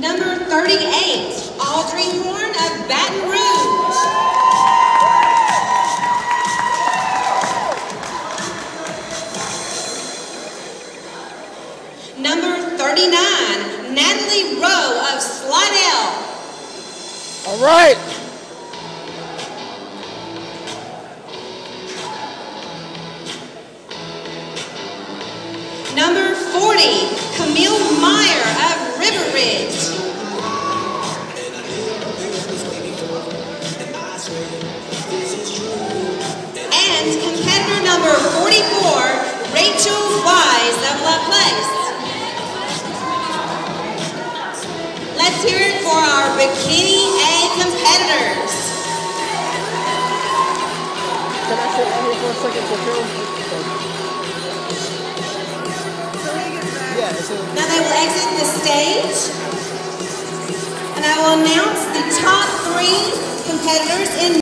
38, Audrey Horn of Baton Rouge. Number 39, Natalie Rowe of Slidell. All right. Number 40, Camille And competitor number 44, Rachel Wise of La Place. Let's hear it for our Bikini A competitors. Can I sit down here for a second film? Yeah, Now they will exit the stage. And I will announce competitors in